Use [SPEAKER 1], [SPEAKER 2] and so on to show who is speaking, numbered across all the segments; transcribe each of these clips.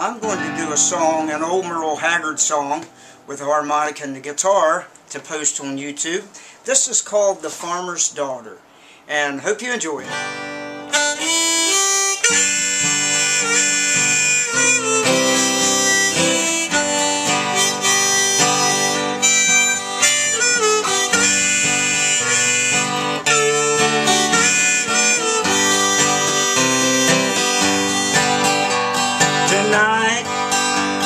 [SPEAKER 1] I'm going to do a song, an old Merle Haggard song with the harmonica and the guitar to post on YouTube. This is called The Farmer's Daughter and hope you enjoy it.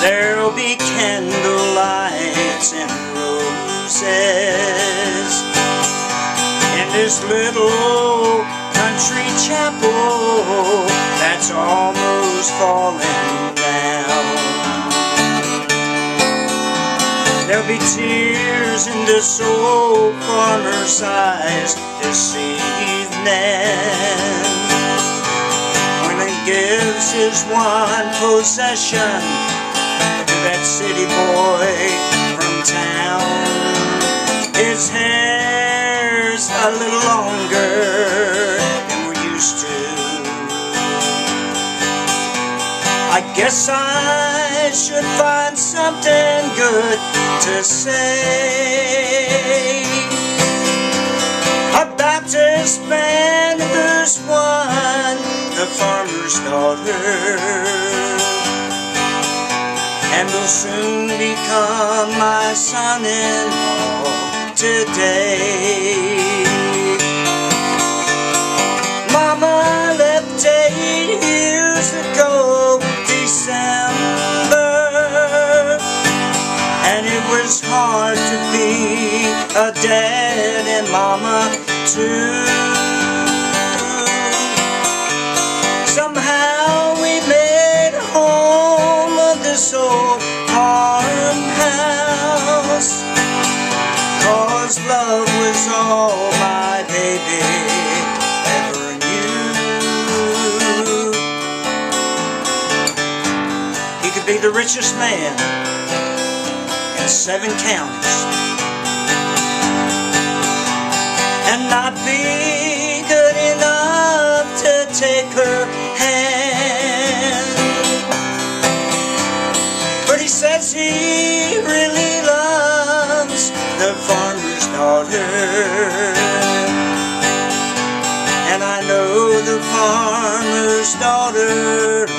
[SPEAKER 1] There'll be candle lights and roses in this little country chapel that's almost falling down. There'll be tears in this old farmer's eyes this evening gives his one possession that city boy from town. His hair's a little longer than we're used to. I guess I should find something good to say. A Baptist band who's won the farmer's daughter and will soon become my son-in-law today. Mama left eight years ago, December, and it was hard to be a dad and mama too. Cause love was all my baby ever knew. He could be the richest man in seven counties And not be good enough to take her hand. But he says he really loves the farmer's farmer's daughter.